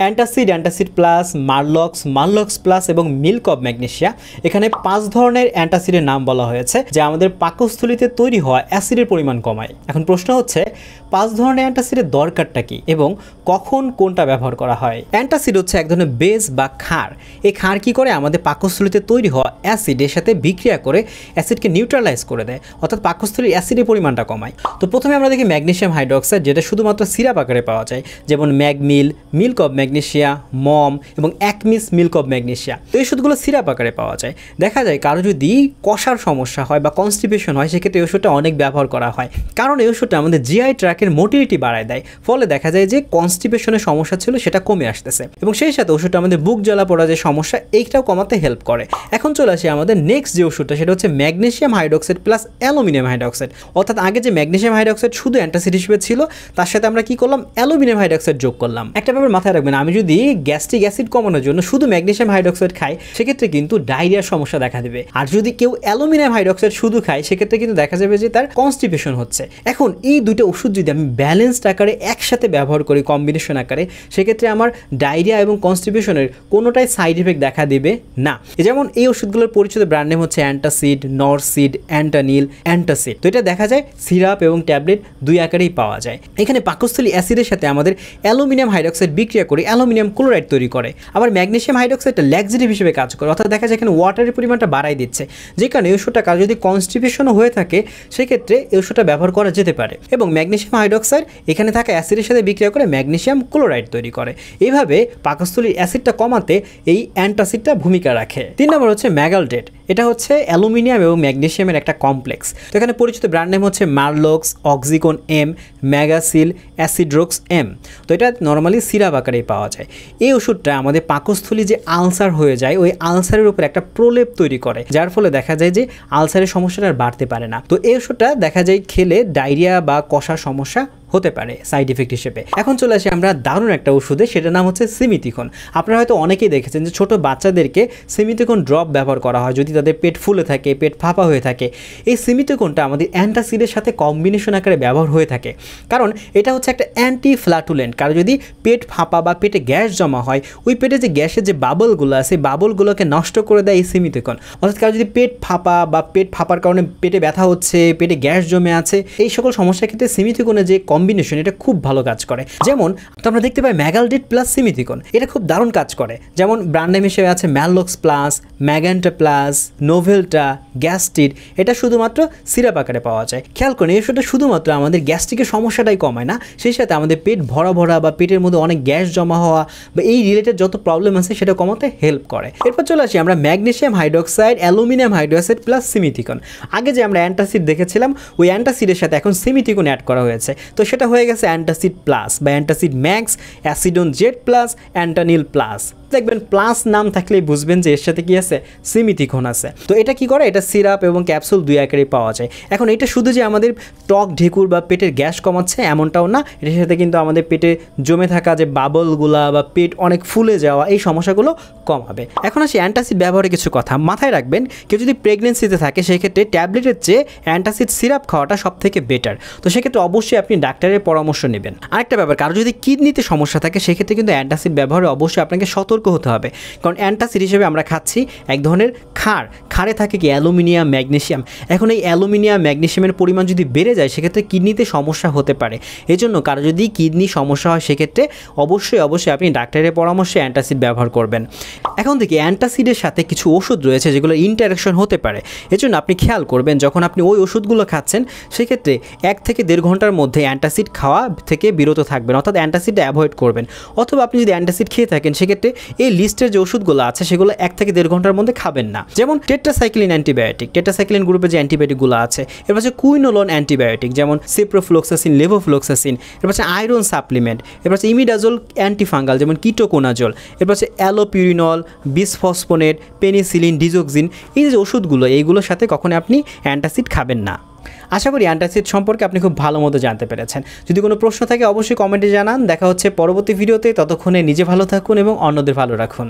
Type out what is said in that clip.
Antacid antacid plus, Marlox, Marlox plus এবং milk of magnesia. এখানে পাঁচ ধরনের অ্যান্টাসিডের নাম বলা হয়েছে, যা আমাদের পাকস্থলিতে তৈরি হওয়া অ্যাসিডের পরিমাণ কমায়। এখন প্রশ্ন হচ্ছে, পাঁচ ধরনের অ্যান্টাসিডের দরকারটা কি এবং কখন কোনটা ব্যবহার করা হয়? অ্যান্টাসিড হচ্ছে এক ধরনের বেস বা ক্ষার। এই ক্ষার কি করে? আমাদের পাকস্থলিতে তৈরি হওয়া অ্যাসিডের সাথে বিক্রিয়া করে অ্যাসিডকে নিউট্রালাইজ করে দেয়, অর্থাৎ পাকস্থলীর অ্যাসিডের পরিমাণটা কমায়। তো প্রথমে আমরা দেখি ম্যাগনেশিয়াম হাইড্রোক্সাইড, যেটা শুধুমাত্র সিরাপ আকারে পাওয়া যায়, যেমন ম্যাগমিল মিল্ক অফ ম্যাগনেশিয়া, মম এবং একমিস মিল্ক অফ ম্যাগনেশিয়া। তো এই ওষুধগুলো সিরাপ আকারে পাওয়া যায়। দেখা যায় কারও যদি কষার সমস্যা হয় বা কনস্টিপেশন হয়, সেক্ষেত্রে এই ওষুধটা অনেক ব্যবহার করা হয়। কারণ এই ওষুধটা আমাদের জিআই ট্র্যাকের মোটিলিটি বাড়ায় দেয়। ফলে দেখা যায় যে কনস্টিপেশনের সমস্যা ছিল, সেটা কমে আসতেছে। এবং সেই সাথে ওষুধটা আমাদের বুক জ্বালা পড়া যে সমস্যা, এইটাও কমাতে হেল্প করে। এখন চলে আসি আমাদের নেক্সট যে ওষুধটা, সেটা হচ্ছে magnesium hydroxide plus aluminium hydroxide অর্থাৎ আগে যে ম্যাগনেশিয়াম হাইড্রোক্সাইড শুধু অ্যান্টাসিড হিসেবে ছিল, তার সাথে আমরা কি করলাম? অ্যালুমিনিয়াম হাইড্রোক্সাইড যোগ করলাম। একটা ব্যাপার মাথায় রাখবেন আমি যদি গ্যাস্ট্রিক অ্যাসিড কমানোর জন্য শুধু ম্যাগনেশিয়াম হাইড্রোক্সাইড খাই, সেক্ষেত্রে কিন্তু ডায়রিয়ার সমস্যা দেখা দেবে। আর যদি কেউ অ্যালুমিনিয়াম হাইড্রোক্সাইড শুধু খায়, সেক্ষেত্রে কিন্তু দেখা যাবে যে তার কনস্টিপেশন হচ্ছে। এখন এই দুটো ওষুধ যদি আমি ব্যালেন্সড আকারে একসাথে ব্যবহার করি কম্বিনেশন আকারে, সেক্ষেত্রে আমার ডায়রিয়া এবং কনস্টিপেশনের কোনোটাই সাইড এফেক্ট দেখা দেবে না। যেমন এই ওষুধগুলোর পরিচিত ব্র্যান্ড নেম হচ্ছে অ্যান্টাসিড নরসিড অ্যান্টানিল অ্যান্টাসিড তো এটা দেখা যায় সিরাপ এবং ট্যাবলেট দুই আকারেই পাওয়া যায়। এখানে পাকস্থলী অ্যাসিডের সাথে আমাদের অ্যালুমিনিয়াম হাইড্রোক্সাইড বিক্রিয়া করে অ্যালুমিনিয়াম ক্লোরাইড তৈরি করে। আবার ম্যাগনেশিয়াম হাইড্রোক্সাইডটা ল্যাক্সিটিভ হিসেবে কাজ করে। অর্থাৎ দেখা যায় এখানে ওয়াটারের পরিমাণটা বাড়াই দিচ্ছে। যে কারণে এই ওষুধটা যদি কনস্টিপেশনও হয়ে থাকে, সেক্ষেত্রে এই ওষুধটা ব্যবহার করা যেতে পারে। এবং ম্যাগনেশিয়াম হাইড্রোক্সাইড এখানে থাকা অ্যাসিডের সাথে বিক্রিয়া করে ম্যাগনেশিয়াম ক্লোরাইড তৈরি করে। এইভাবে পাকস্থলীর অ্যাসিডটা কমাতে এই অ্যান্টাসিডটা ভূমিকা রাখে। তিন নম্বর হচ্ছে ম্যাগালডেট। এটা হচ্ছে অ্যালুমিনিয়াম এবং ম্যাগনেশিয়ামের একটা কমপ্লেক্স। তো এখানে পরিচিত ব্র্যান্ড নেম হচ্ছে মারলক্স, অক্সিকন এম, ম্যাগাসিল, অ্যাসিড্রোক্স এম। তো এটা নর্মালি সিরাপ আকারেই পাওয়া যায়। এই ওষুধটা আমাদের পাকস্থলী যে আলসার হয়ে যায়, ওই আলসারের উপর একটা প্রলেপ তৈরি করে, যার ফলে দেখা যায় যে আলসারের সমস্যাটা আর বাড়তে পারে না। তো এই ওষুধটা দেখা যায় খেলে ডায়রিয়া বা কষা সমস্যা হতে পারে সাইড ইফেক্ট হিসেবে। এখন চলে আসি আমরা দারুণ একটা ওষুধে, সেটার নাম হচ্ছে সিমিতিখন। আপনারা হয়তো অনেকেই দেখেছেন যে ছোট বাচ্চাদেরকে সিমিতিখন ড্রপ ব্যবহার করা হয়, যদি তাদের পেট ফুলে থাকে, পেট ফাঁপা হয়ে থাকে। এই সিমিতিকনটা আমাদের অ্যান্টাসিডের সাথে কম্বিনেশন আকারে ব্যবহার হয়ে থাকে। কারণ এটা হচ্ছে একটা অ্যান্টি ফ্ল্যাটুলেন্ট কারণ যদি পেট ফাঁপা বা পেটে গ্যাস জমা হয়, ওই পেটে যে গ্যাসের যে বাবলগুলো আছে বাবলগুলোকে নষ্ট করে দেয় এই সিমিতিকন অর্থাৎ কারও যদি পেট ফাঁপা বা পেট ফাঁপার কারণে পেটে ব্যথা হচ্ছে, পেটে গ্যাস জমে আছে, এই সকল সমস্যার ক্ষেত্রে সিমিতিকনের যে কম্বিনেশন এটা খুব ভালো কাজ করে। যেমন আমরা দেখতে পাই ম্যাগালডিট প্লাস সিমিথিকন এটা খুব দারুণ কাজ করে। যেমন ব্র্যান্ড নেম হিসেবে আছে ম্যাললক্স প্লাস ম্যাগান্টা প্লাস নোভেলটা গ্যাস্টিড এটা শুধুমাত্র সিরাপ আকারে পাওয়া যায়। খেয়াল করুন এই ওষুধটা শুধুমাত্র আমাদের গ্যাস্ট্রিকের সমস্যাটাই কমায় না, সেই সাথে আমাদের পেট ভরা ভরা বা পেটের মধ্যে অনেক গ্যাস জমা হওয়া বা এই রিলেটেড যত প্রবলেম আছে, সেটা কমাতে হেল্প করে। এরপর চলে আসি আমরা magnesium hydroxide aluminium hydroxide plus simethicone আগে যে আমরা অ্যান্টাসিড দেখেছিলাম, ওই অ্যান্টাসিডের সাথে এখন সিমিথিকন অ্যাড করা হয়েছে। তো সেটা হয়ে গেছে অ্যান্টাসিড প্লাস বা antacid max Acidon Z plus Antanil plus. দেখবেন প্লাস নাম থাকলেই বুঝবেন যে এর সাথে কি আছে? সিমিথিকন আছে। তো এটা কি করে? এটা সিরাপ এবং ক্যাপসুল দুই আকারেই পাওয়া যায়। এখন এটা শুধু যে আমাদের টক ঢেকুর বা পেটের গ্যাস কমাচ্ছে এমনটাও না, এটার সাথে কিন্তু আমাদের পেটে জমে থাকা যে বাবলগুলা বা পেট অনেক ফুলে যাওয়া, এই সমস্যাগুলো কমাবে। এখন আসি অ্যান্টাসিড ব্যবহারে কিছু কথা। মাথায় রাখবেন, কেউ যদি প্রেগনেন্সিতে থাকে, সেক্ষেত্রে ট্যাবলেটের চেয়ে অ্যান্টাসিড সিরাপ খাওয়াটা সব থেকে বেটার তো সেক্ষেত্রে অবশ্যই আপনি ডাক্তারের পরামর্শ নেবেন। আরেকটা ব্যাপার, কারও যদি কিডনিতে সমস্যা থাকে, সেক্ষেত্রে কিন্তু অ্যান্টাসিড ব্যবহারে অবশ্যই আপনাকে সতর্ক হতে হবে। কারণ অ্যান্টাসিড হিসেবে আমরা খাচ্ছি এক ধরনের ক্ষার। ক্ষারে থাকে কি? অ্যালুমিনিয়াম ম্যাগনেশিয়াম এখন এই অ্যালুমিনিয়াম ম্যাগনেশিয়ামের পরিমাণ যদি বেড়ে যায়, সেক্ষেত্রে কিডনিতে সমস্যা হতে পারে। এজন্য কারও যদি কিডনি সমস্যা হয়, সেক্ষেত্রে অবশ্যই অবশ্যই আপনি ডাক্তারের পরামর্শে অ্যান্টাসিড ব্যবহার করবেন। এখন থেকে অ্যান্টাসিডের সাথে কিছু ওষুধ রয়েছে যেগুলো ইন্টারাকশন হতে পারে। এজন্য আপনি খেয়াল করবেন, যখন আপনি ওই ওষুধগুলো খাচ্ছেন, সেক্ষেত্রে এক থেকে দেড় ঘণ্টার মধ্যে অ্যান্টাসিড খাওয়া থেকে বিরত থাকবেন। অর্থাৎ অ্যান্টাসিডটা অ্যাভয়েড করবেন। অথবা আপনি যদি অ্যান্টাসিড খেয়ে থাকেন, সেক্ষেত্রে এই লিস্টের যে ওষুধগুলো আছে, সেগুলো এক থেকে দেড় ঘণ্টার মধ্যে খাবেন না। যেমন টেট্রাসাইক্লিন অ্যান্টিবায়োটিক টেট্রাসাইক্লিন গ্রুপে যে অ্যান্টিবায়োটিকগুলো আছে, এর পাশে কুইনোলন অ্যান্টিবায়োটিক যেমন সিপ্রোফ্লোক্সাসিন লেভোফ্লোক্সাসিন এর পাশে আয়রন সাপ্লিমেন্ট এর পাশে ইমিডাজোল অ্যান্টিফাঙ্গাল যেমন কিটোকোনাজল এর পাশে অ্যালোপিউরিনল বিসফসফোনেট পেনিসিলিন ডিজোক্সিন এই যে ওষুধগুলো, এইগুলোর সাথে কখনো আপনি অ্যান্টাসিড খাবেন না। আশা করি অ্যান্টাসিড সম্পর্কে আপনি খুব ভালো মতো জানতে পেরেছেন। যদি কোনো প্রশ্ন থাকে, অবশ্যই কমেন্টে জানান। দেখা হচ্ছে পরবর্তী ভিডিওতে। ততক্ষণে নিজে ভালো থাকুন এবং অন্যদের ভালো রাখুন।